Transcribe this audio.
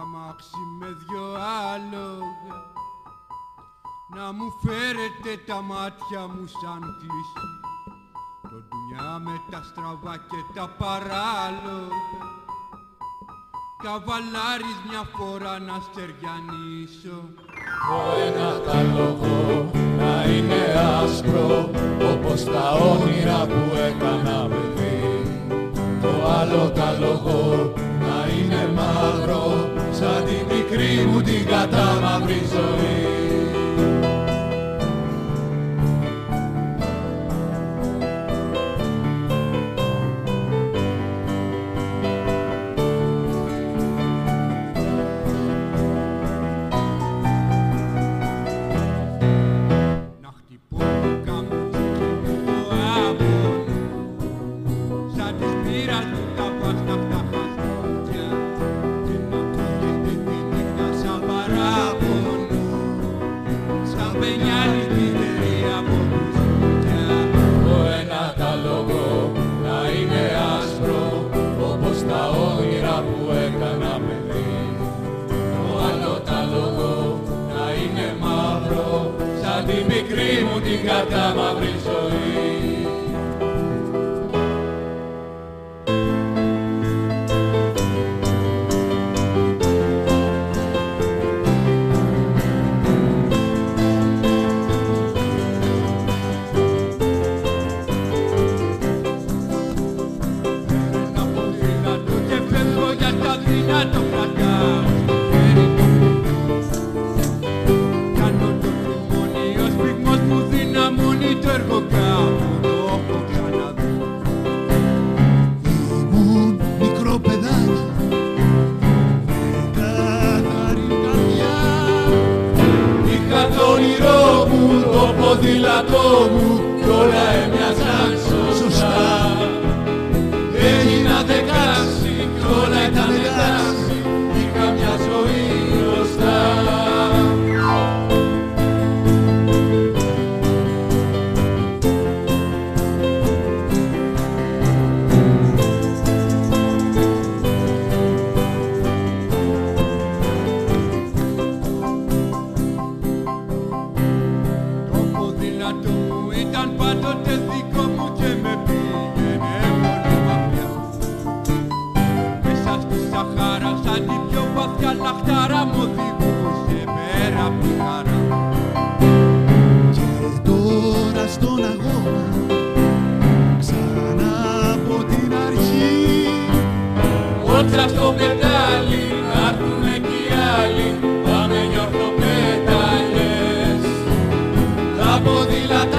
αμάξι με δυο άλογα. Να μου φέρετε τα μάτια μου σαν κλείσει το δουλειά με τα στραβά και τα παράλογα. Καβαλάρεις μια φορά να στεριανίσω. Το ένας τα λόγο να είναι άσπρο όπως τα όνειρα που έκανα παιδί. Το άλλο τα λόγο μικρή μου την κατάμαυρη ζωή. Ένα Jacobu, Tola e mi asante. Ποδήλατο μου ήταν πάντοτε δικό μου και με πήγαινε πολύ μακριά Μέσα στη Σαχάρα σαν την πιο βαθιά λαχτάρα μου οδηγούσε πέρα απ' τη χαρά Και τώρα στον αγώνα ξανά από την αρχή Ότσα στο πετά Dila